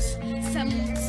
some